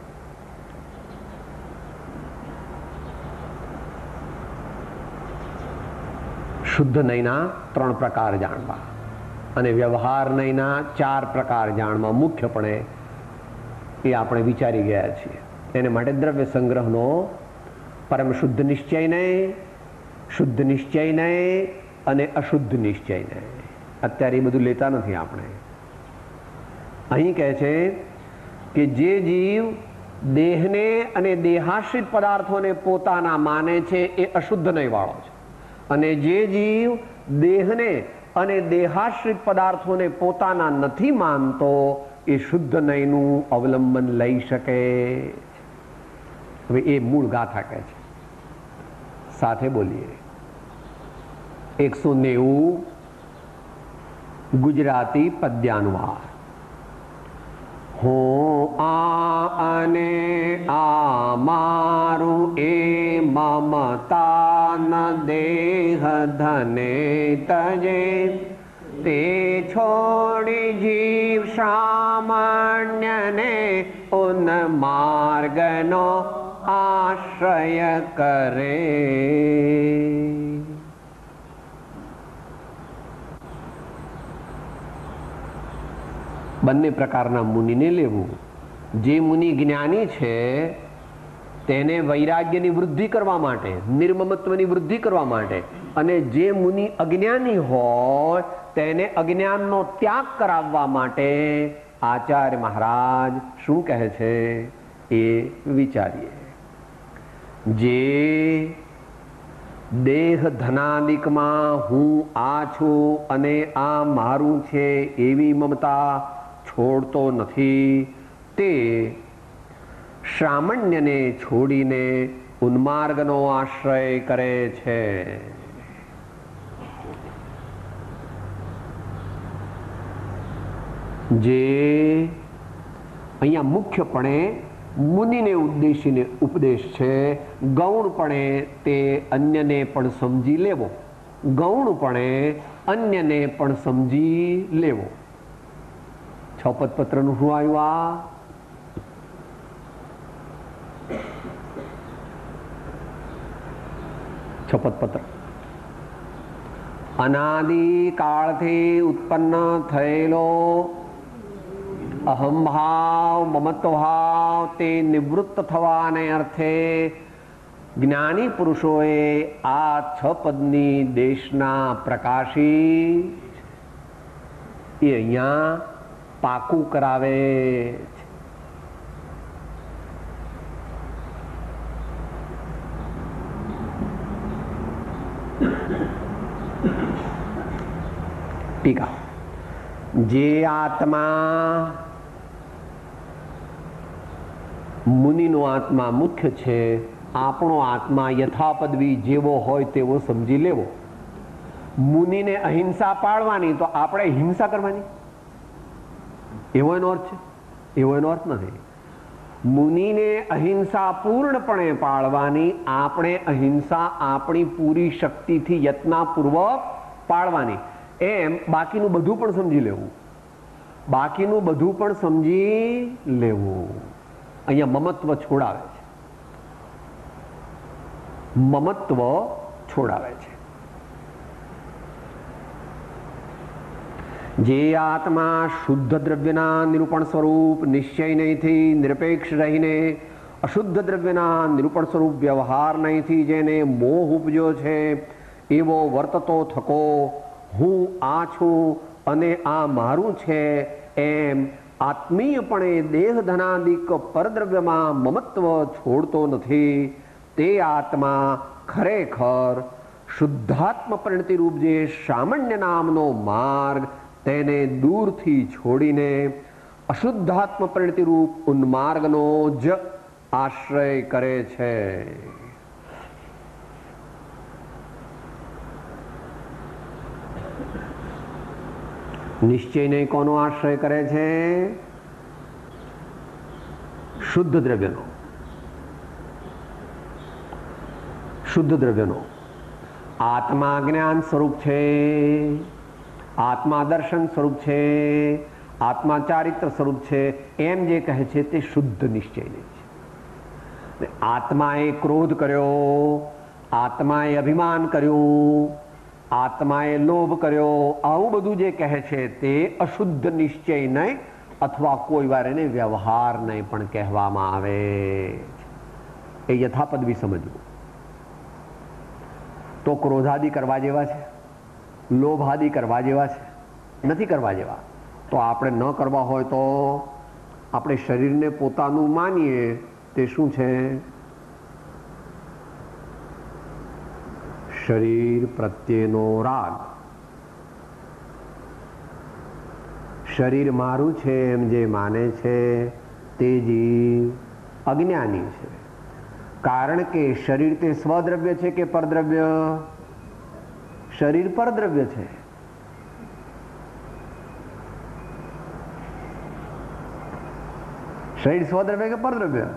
શુદ્ધ નહીંના ત્રણ પ્રકાર જાણવા અને વ્યવહાર નહીંના ચાર પ્રકાર જાણવા મુખ્યપણે એ આપણે વિચારી ગયા છીએ. એને માટે દ્રવ્ય સંગ્રહનો પરમ શુદ્ધ નિશ્ચય નહીં, શુદ્ધ નિશ્ચય નહીં અને અશુદ્ધ નિશ્ચય નહીં. અત્યારે એ બધું લેતા નથી આપણે. અહીં કહે છે કે જે જીવ દેહને અને દેહાશ્રિત પદાર્થોને પોતાના માને છે એ અશુદ્ધ વાળો છે. અને જે જીવ દેહને અને દેહાશ્રિત પદાર્થોને પોતાના નથી માનતો એ શુદ્ધ નયનું અવલંબન લઈ શકે. હવે એ મૂળ ગાથા કહે છે. સાથે બોલીએ. એકસો નેવું ગુજરાતી પદ્યાનુવાર હું આ અને આ મારું એ મમતા ન દેહ ધને તજે. તે છોડી જીવ સામાન્યને ઉન માર્ગનો આશ્રય કરે. બંને પ્રકારના મુનિને લેવું. જે મુનિ જ્ઞાની છે, તેને વૈરાગ્યની વૃદ્ધિ કરવા માટે, નિર્મમત્વની વૃદ્ધિ કરવા માટે અને જે મુનિ અજ્ઞાની હોય, તેને અજ્ઞાનનો ત્યાગ કરાવવા માટે આચાર્ય મહારાજ શું કહે છે? એ વિચારીએ. જે દેહ ધનાદિકમાં હું આ છું અને આ મારું છે એવી મમતા છોડતો નથી, તે સામાન્યને છોડીને ઉન્માર્ગનો આશ્રય કરે છે. જે અહીંયા મુખ્યપણે મુનિને ઉદ્દેશીને ઉપદેશ છે. ગૌણપણે તે અન્યને પણ સમજી લેવો. ગૌણપણે અન્યને પણ સમજી લેવો. છપત પત્રનું શું આવ્યું આ? છપત પત્ર અનાદિ કાળથી ઉત્પન્ન થયેલો અહમ ભાવ મમતો ભાવ તે નિવૃત્ત થવાને અર્થે જ્ઞાની પુરુષોએ આ છ પદની દેશના પ્રકાશી એ અહીંયા પાકું કરાવે ટીકા જે આત્મા મુનિનો આત્મા મુખ્ય છે. આપણો આત્મા યથાપદવી જેવો હોય તેવો સમજી લેવો. મુનિને અહિંસા પાળવાની તો આપણે હિંસા કરવાની? એવો એનો અર્થ છે? એવો એનો અર્થ નથી. મુનિને અહિંસા પૂર્ણપણે પાળવાની આપણે અહિંસા આપણી પૂરી શક્તિથી યત્નાપૂર્વક પાળવાની એમ બાકીનું બધું પણ સમજી લેવું. બાકીનું બધું પણ સમજી લેવું. અહીંયા મમત્વ છોડાવે છે. મમત્વ છોડાવે છે. જે આત્મા શુદ્ધ દ્રવ્યના નિરૂપણ સ્વરૂપ નિશ્ચય નહીંથી નિરપેક્ષ રહીને અશુદ્ધ દ્રવ્યના નિરૂપણ સ્વરૂપ વ્યવહાર નહીંથી જેને મોહ ઉપજ્યો છે, એવો વર્તતો થકો હું આ છું અને આ મારું છે એમ આત્મીયપણે દેહ ધનાદિક પરદ્રવ્યમાં મમત્વ છોડતો નથી. તે આત્મા ખરેખર શુદ્ધાત્મ પરિણતિ રૂપ જે સામાન્ય નામનો માર્ગ તેને દૂરથી છોડીને અશુદ્ધાત્મ પરિણતિ રૂપ ઉન્માર્ગનો જ આશ્રય કરે છે. નિશ્ચયને કોનો આશ્રય કરે છે? શુદ્ધ દ્રવ્યનો. શુદ્ધ દ્રવ્યનો. આત્મા જ્ઞાન સ્વરૂપ છે. આત્મા દર્શન સ્વરૂપ છે. આત્મા ચારિત્ર સ્વરૂપ છે. એમ જે કહે છે તે શુદ્ધ નિશ્ચયને છે. આત્માએ ક્રોધ કર્યો, આત્માએ અભિમાન કર્યું આત્માએ લોભ કર્યો. આવું બધું જે કહે છે તે અશુદ્ધ નિશ્ચય નહીં અથવા કોઈ વાર એને વ્યવહાર નહીં પણ કહેવામાં આવે એ યથાપદવી સમજવું. તો ક્રોધાદિ કરવા જેવા છે, લોભાદિ કરવા જેવા છે, નથી કરવા જેવા. તો આપણે ન કરવા હોય તો આપણે શરીરને પોતાનું માનીએ તે શું છે? શરીર પ્રત્યેનો રાગ શરીર મારું છે એમ જે માને છે તે જીવ અજ્ઞાની છે કારણ કે શરીર તે સ્વદ્રવ્ય છે કે પરદ્રવ્ય શરીર પરદ્રવ્ય છે શરીર સ્વદ્રવ્ય કે પરદ્રવ્ય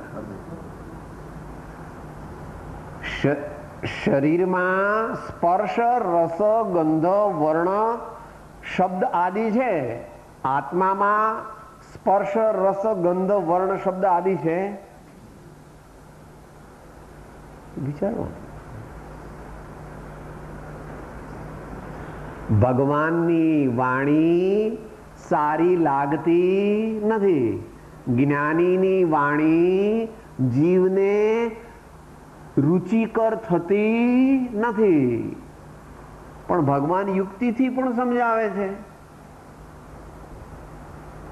શરીરમાં સ્પર્શ, રસ, ગંધ, વર્ણ, શબ્દ આદિ છે. આત્મામાં સ્પર્શ, રસ, ગંધ, વર્ણ, શબ્દ આદિ છે. વિચારો. ભગવાનની વાણી સારી લાગતી નથી. જ્ઞાનીની વાણી જીવને રુચિકર થતી નથી. પણ ભગવાન યુક્તિથી પણ સમજાવે છે.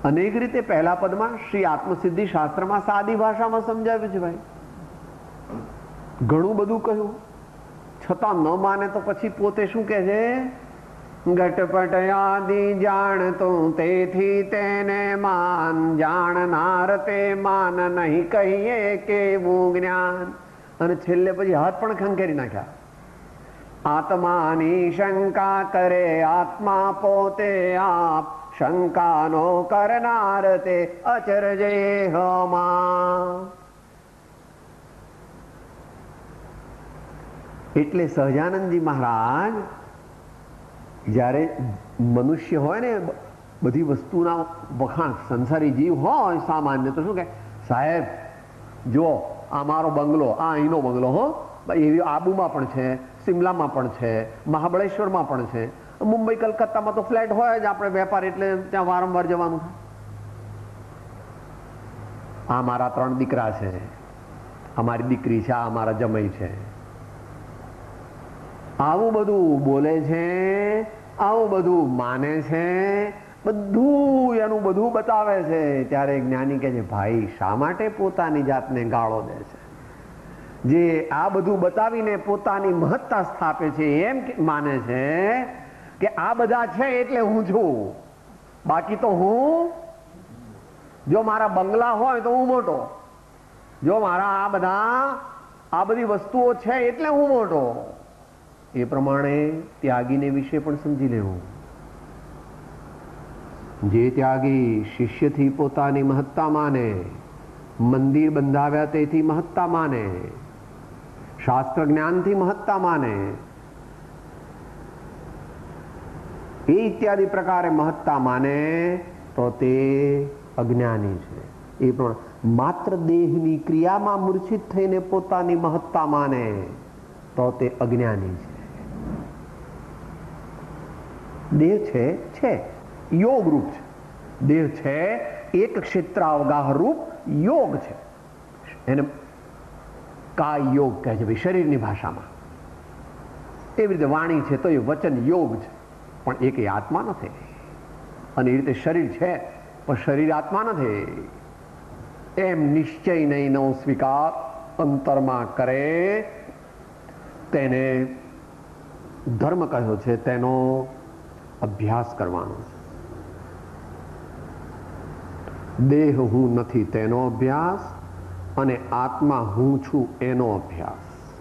અનેક રીતે પહેલા પદમાં શ્રી આત્મસિદ્ધિ શાસ્ત્રમાં સાદી ભાષામાં સમજાવ્યું છે ભાઈ. ઘણું બધું કહ્યું. છતાં ન માને તો પછી પોતે શું કહે છે? ઘટપટ જાણ જાણતો તેથી તેને માન, જાણનાર તે માન નહીં કહીએ કેવું જ્ઞાન. અને છેલ્લે પછી હાથ પણ ખંખેરી નાખ્યા. આત્માની શંકા કરે, આત્મા પોતે આપ શંકાનો કરનાર તે અચરજે હમા એટલે સહજાનંદજી મહારાજ, જ્યારે મનુષ્ય હોય ને, બધી વસ્તુના વખાણ, સંસારી જીવ હોય સામાન્ય, તો શું કે સાહેબ જો આ મારો બંગલો, આ અહીંનો બંગલો, હો. એવી આબુમાં પણ છે સિમલામાં પણ છે, મહાબળેશ્વરમાં પણ છે. મુંબઈ, કલકત્તામાં તો ફ્લેટ હોય જ આપણે વેપાર એટલે ત્યાં વારંવાર જવાનું આ મારા ત્રણ દીકરા છે. અમારી દીકરી છે, આ મારા જમઈ છે. આવું બધું બોલે છે, આવું બધું માને છે બધું એનું બધું બતાવે છે. ત્યારે જ્ઞાની કહે છે, ભાઈ, શા માટે પોતાની જાતને ગાળો દે છે? જે આ બધું બતાવીને પોતાની મહત્તા સ્થાપે છે, એમ માને છે કે આ બધા છે એટલે હું છું. બાકી તો હું, જો મારા બંગલા હોય તો હું મોટો. જો મારા આ બધા, આ બધી વસ્તુઓ છે એટલે હું મોટો. એ પ્રમાણે ત્યાગીને વિશે પણ સમજી લેવું. જે ત્યાગી શિષ્યથી પોતાની મહત્તા માને, મંદિર બંધાવ્યા તેથી મહત્તા માને, શાસ્ત્ર જ્ઞાનથી મહત્તા માને. એ ઇત્યાદિ પ્રકારે મહત્તા માને તો તે અજ્ઞાની છે. એ પણ માત્ર દેહની ક્રિયામાં મૂર્છિત થઈને પોતાની મહત્તા માને તો તે અજ્ઞાની છે. દેહ છે છે. યોગ રૂપ છે. દેહ છે એક ક્ષેત્ર અવગાહ રૂપ યોગ છે. એને કાય યોગ કહે છે ભાઈ, શરીરની ભાષામાં. એવી રીતે વાણી છે તો એ વચન યોગ છે. પણ એક એ આત્મા નથી. અને એ રીતે શરીર છે, પણ શરીર આત્મા નથી. એમ નિશ્ચય નહીં નો સ્વીકાર અંતરમાં કરે. તેને ધર્મ કહ્યો છે, તેનો અભ્યાસ કરવાનો છે. દેહ હું નથી તેનો અભ્યાસ અને આત્મા હું છું એનો અભ્યાસ.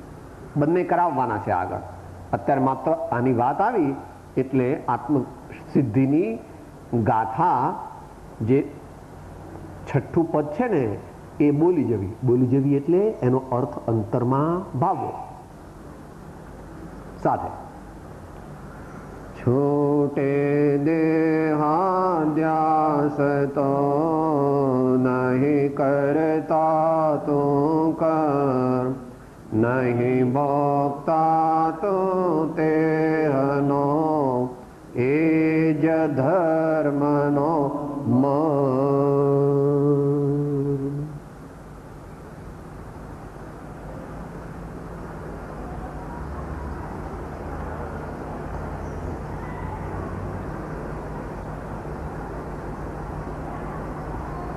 બંને કરાવવાના છે આગળ. અત્યારે માત્ર આની વાત આવી એટલે આત્મ સિદ્ધિની ગાથા જે છઠ્ઠું પદ છે ને, એ બોલી જવી. બોલી જવી એટલે એનો અર્થ અંતરમાં ભાવો સાથે. छूटे देहाद्यास तो नहीं करता तू कर नहीं भोक्ता ते हनो। एज धर मनो म।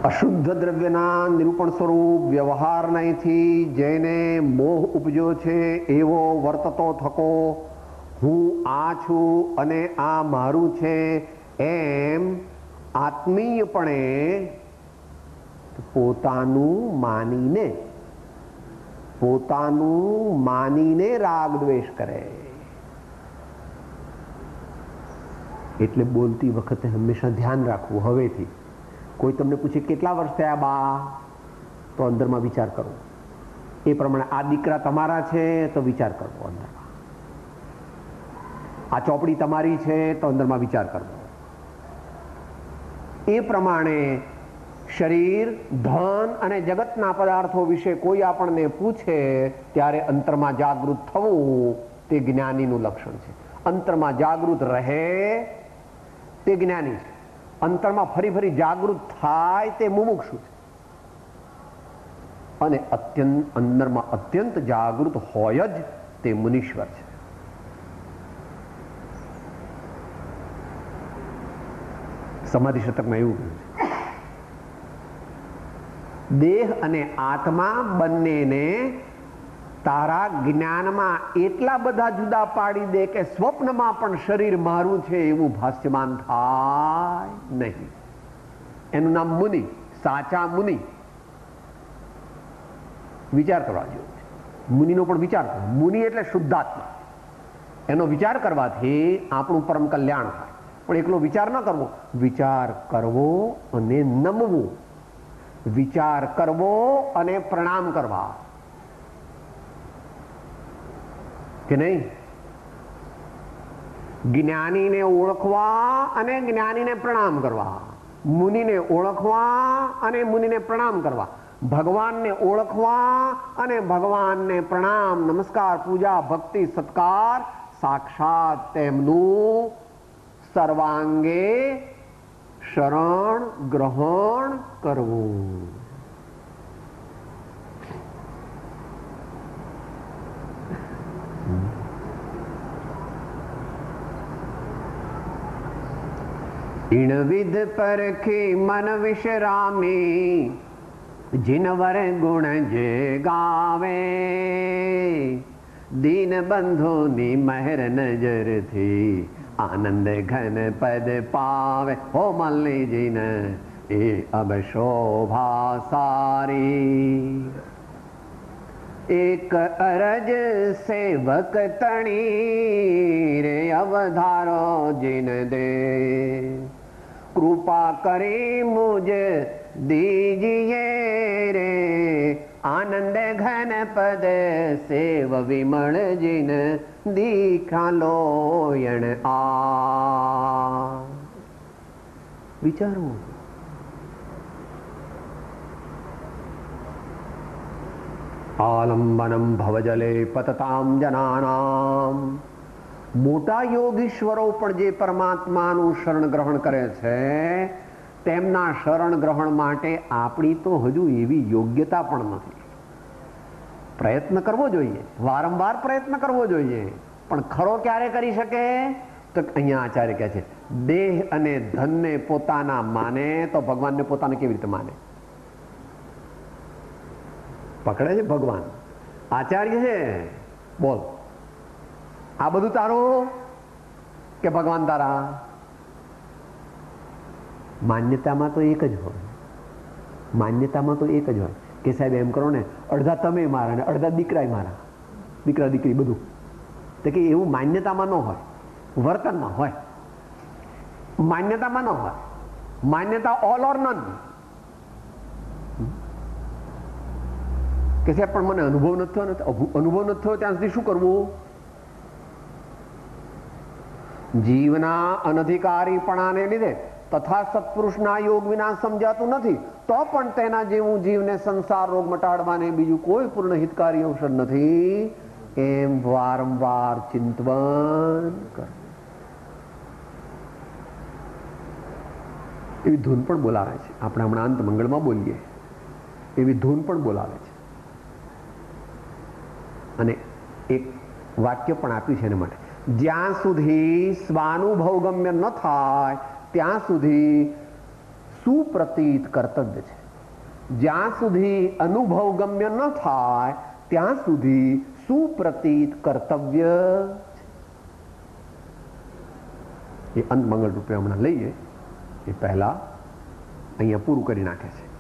અશુદ્ધ દ્રવ્યના નિરૂપણ સ્વરૂપ, વ્યવહાર નહીંથી જેને મોહ ઉપજ્યો છે, એવો વર્તતો થકો. હું આ છું અને આ મારું છે, એમ આત્મીયપણે પોતાનું માનીને પોતાનું માનીને રાગ દ્વેષ કરે. એટલે બોલતી વખતે હંમેશા ધ્યાન રાખવું હવેથી. કોઈ તમને પૂછે કેટલા વર્ષ થયા બા? તો અંદરમાં વિચાર કરો. એ પ્રમાણે આ દીકરા તમારા છે તો વિચાર કરવો અંદરમાં. આ ચોપડી તમારી છે તો અંદરમાં વિચાર કરવો એ પ્રમાણે શરીર, ધન અને જગતના પદાર્થો વિશે કોઈ આપણને પૂછે ત્યારે અંતરમાં જાગૃત થવું તે જ્ઞાનીનું લક્ષણ છે. અંતરમાં જાગૃત રહે તે જ્ઞાની છે. અંતરમાં ફરી ફરી જાગૃત થાય તે મુમુક્ષુ છે અને અત્યંત અંદરમાં અત્યંત જાગૃત હોય જ તે મુનીશ્વર છે. સમાધિ શતકમાં એવું કહ્યું છે. દેહ અને આત્મા બંનેને તારા જ્ઞાનમાં એટલા બધા જુદા પાડી દે કે સ્વપ્નમાં પણ શરીર મારું છે એવું ભાષ્યમાન થાય નહીં. એનું નામ મુનિ, સાચા મુનિ. વિચાર કરવા જેવો છે. મુનિનો પણ વિચાર કરો. મુનિ એટલે શુદ્ધાત્મા. એનો વિચાર કરવાથી આપણું પરમ કલ્યાણ થાય. પણ એકલો વિચાર ન કરવો. વિચાર કરવો અને નમવું. વિચાર કરવો અને પ્રણામ કરવા. કે નહીં? જ્ઞાનીને ઓળખવા અને જ્ઞાનીને પ્રણામ કરવા. મુનિને ઓળખવા અને મુનિને પ્રણામ કરવા. ભગવાનને ઓળખવા અને ભગવાનને પ્રણામ. નમસ્કાર, પૂજા, ભક્તિ, સત્કાર. સાક્ષાત તેમનું સર્વાંગે શરણ ગ્રહણ કરવું. ઇણવિધ પરખી મન વિશ્રામી જીનવર ગુણ જે ગાવે દીન બંધુની મહેર નજરથી આનંદ ઘન પદ પાવે હો મલ્લીજીન એ અબ શોભા સારી એક અરજ સેવક તણી રે અવધારો જીન દે કૃપા કરી મુજ દીજીએ રે. આનંદ ઘન પદ સેવ વિમળ જીન દીખા લોયણ આ. વિચારો. આલંબનમ ભવજલે પતતામ જનાનામ. મોટા યોગીશ્વરો પણ જે પરમાત્માનું શરણ ગ્રહણ કરે છે, તેમના શરણ ગ્રહણ માટે આપણી તો હજુ એવી યોગ્યતા પણ નથી. પ્રયત્ન કરવો જોઈએ, વારંવાર પ્રયત્ન કરવો જોઈએ, પણ ખરો ક્યારે કરી શકે? તો અહીંયા આચાર્ય કહે છે, દેહ અને ધનને પોતાના માને તો ભગવાનને પોતાને કેવી રીતે માને? પકડે છે ભગવાન? આચાર્ય છે? બોલ. આ બધું તારું? કે ભગવાન તારા? માન્યતામાં તો એક જ હોય. માન્યતામાં તો એક જ હોય. કે સાહેબ, એમ કરો ને, અડધા તમે મારા ને અડધા દીકરાય મારા. દીકરા, દીકરી, બધું. તો કે એવું માન્યતામાં ન હોય. વર્તનમાં હોય. માન્યતામાં ન હોય. માન્યતા ઓલ ઓર નન કે સાહેબ, પણ મને અનુભવ નથી થયો અનુભવ નથી થયો ત્યાં સુધી શું કરવું? જીવના અનધિકારીપણાને લીધે તથા સત્પુરુષના યોગ વિના સમજાતું નથી, તો પણ તેના જેવું જીવને સંસાર રોગ મટાડવાને બીજું કોઈ પૂર્ણ હિતકારી ઔષધ નથી. એમ વારંવાર ચિંતવન કર. એવી ધૂન પણ બોલાવે છે. આપણે હમણાં અંત મંગળમાં બોલીએ. એવી ધૂન પણ બોલાવે છે. અને એક વાક્ય પણ આપ્યું છે એના માટે. જ્યાં સુધી સ્વાનુભવ ગમ્ય ન થાય, ત્યાં સુધી સુપ્રતીત કર્તવ્ય છે. જ્યાં સુધી અનુભવ ગમ્ય ન થાય, ત્યાં સુધી સુપ્રતીત કર્તવ્ય એ અંતમંગળ રૂપે હમણાં લઈએ, એ પહેલા અહીંયા પૂરું કરી નાખે છે.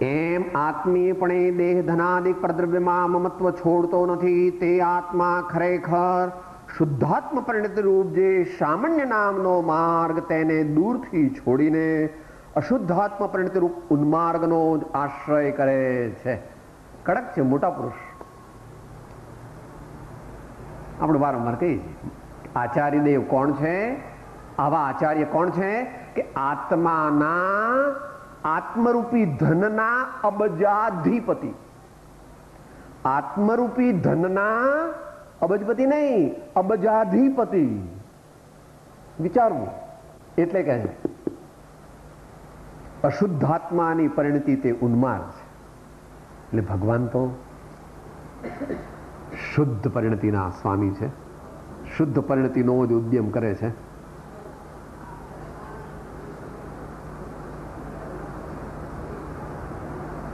એમ આત્મીયપણે દેહ ધનાદિક પરદ્રવ્યમાં મમત્વ છોડતો નથી તે આત્મા ખરેખર શુદ્ધાત્મ પરિણતિ રૂપ જે સામાન્ય નામનો માર્ગ તેને દૂરથી છોડીને અશુદ્ધાત્મ પરિણતિ રૂપ ઉન્માર્ગનો જ આશ્રય કરે છે. કડક છે, મોટા પુરુષ. આપણે વારંવાર કહીએ છીએ આચાર્ય દેવ કોણ છે? આવા આચાર્ય કોણ છે? કે આત્માના આત્મરૂપી ધનના અબજાધિપતિ. આત્મરૂપી ધનના અબજપતિ નહીં, અબજાધિપતિ. વિચારવું એટલે છે, અશુદ્ધાત્માની પરિણતિ તે ઉન્માર્ગ છે. એટલે ભગવાન તો શુદ્ધ પરિણતિના સ્વામી છે. શુદ્ધ પરિણતિનો જ ઉદ્યમ કરે છે.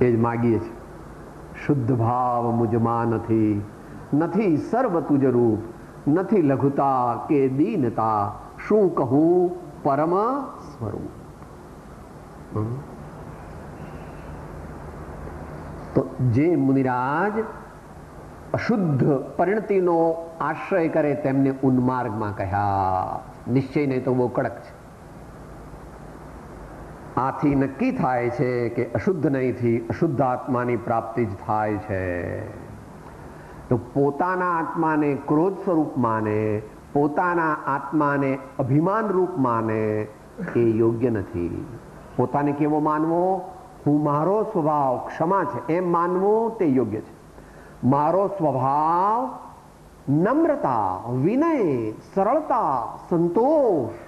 એ જ માગીએ છીએ શુદ્ધ ભાવ મુજમાં નથી નથી સર્વ તુજ રૂપ નથી લઘુતા કે દીનતા શું કહું પરમ સ્વરૂપ તો જે મુનિરાજ અશુદ્ધ પરિણતિનો આશ્રય કરે તેમને ઉન્માર્ગમાં કહ્યા નિશ્ચય નહીં તો બહુ કડક છે આથી નક્કી થાય છે કે અશુદ્ધ નહીંથી અશુદ્ધ આત્માની પ્રાપ્તિ જ થાય છે. તો પોતાના આત્માને ક્રોધ સ્વરૂપ માને, પોતાના આત્માને અભિમાન રૂપ માને એ યોગ્ય નથી. પોતાને કેવો માનવો? હું મારો સ્વભાવ ક્ષમા છે. એમ માનવો તે યોગ્ય છે. મારો સ્વભાવ નમ્રતા, વિનય, સરળતા, સંતોષ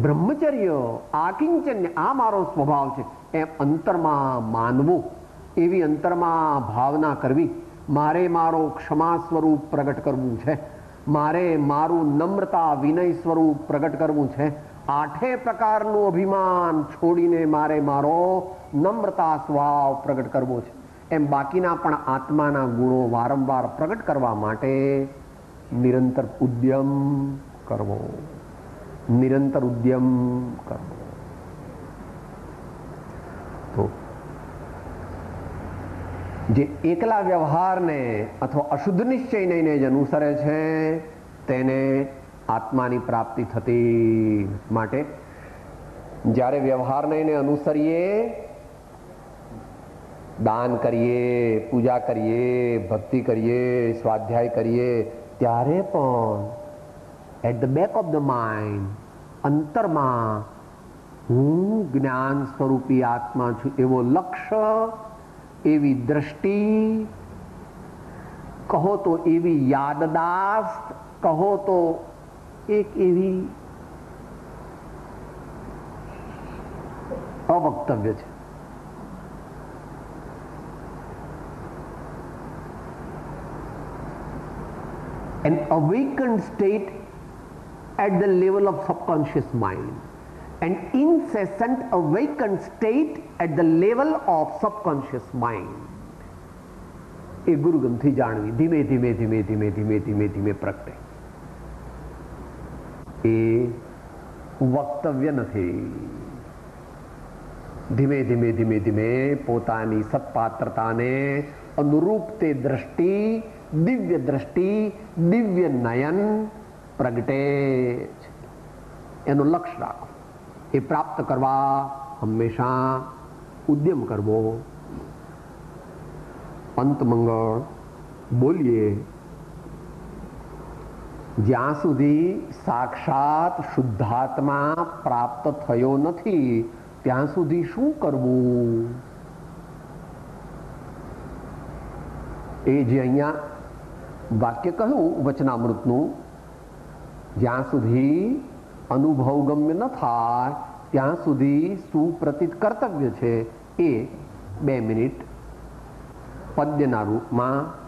બ્રહ્મચર્ય આકિંચન્ય, આ મારો સ્વભાવ છે. એમ અંતરમાં માનવું, એવી અંતરમાં ભાવના કરવી, મારે મારો ક્ષમા સ્વરૂપ પ્રગટ કરવું છે. મારે મારું નમ્રતા વિનય સ્વરૂપ પ્રગટ કરવું છે. આઠે પ્રકારનું અભિમાન છોડીને મારે મારો નમ્રતા સ્વભાવ પ્રગટ કરવો છે. એમ બાકીના પણ આત્માના ગુણો વારંવાર પ્રગટ કરવા માટે નિરંતર ઉદ્યમ કરવો. નિરંતર ઉદ્યમ કરવો તો જે એકલા વ્યવહારને અથવા અશુદ્ધ નિશ્ચયને જ અનુસરે છે તેને આત્માની પ્રાપ્તિ થતી માટે જ્યારે વ્યવહારને અનુસરીએ દાન કરીએ પૂજા કરીએ ભક્તિ કરીએ સ્વાધ્યાય કરીએ ત્યારે પણ at the back of the mind અંતરમાં હું જ્ઞાન સ્વરૂપી આત્મા છું એવો લક્ષ્ય એવી દ્રષ્ટિ કહો તો એવી યાદદાસ્ત કહો તો એક એવી અવક્તવ્ય છે an awakened state at the level of subconscious mind an incessant awakened state at the level of subconscious mind એ ગુરુગમથી જાણવી ધીમે ધીમે ધીમે ધીમે ધીમે ધીમે ધીમે પ્રગટે એ વક્તવ્ય નથી ધીમે ધીમે ધીમે ધીમે પોતાની સત્પાત્રતાને અનુરૂપ તે દ્રષ્ટિ દિવ્ય દ્રષ્ટિ દિવ્ય નયન પ્રગટે એનું લક્ષ્ય રાખો. એ પ્રાપ્ત કરવા હંમેશા ઉદ્યમ કરવો. પંતમંગળ બોલીએ, જ્યાં સુધી સાક્ષાત શુદ્ધાત્મા પ્રાપ્ત થયો નથી, ત્યાં સુધી શું કરવું? એ જે અહીંયા વાક્ય કહ્યું વચનામૃતનું જ્યાં સુધી અનુભવગમ્ય ન થાય, ત્યાં સુધી સુપ્રતિત કર્તવ્ય છે. એ બે મિનિટ. પદ્યના રૂપમાં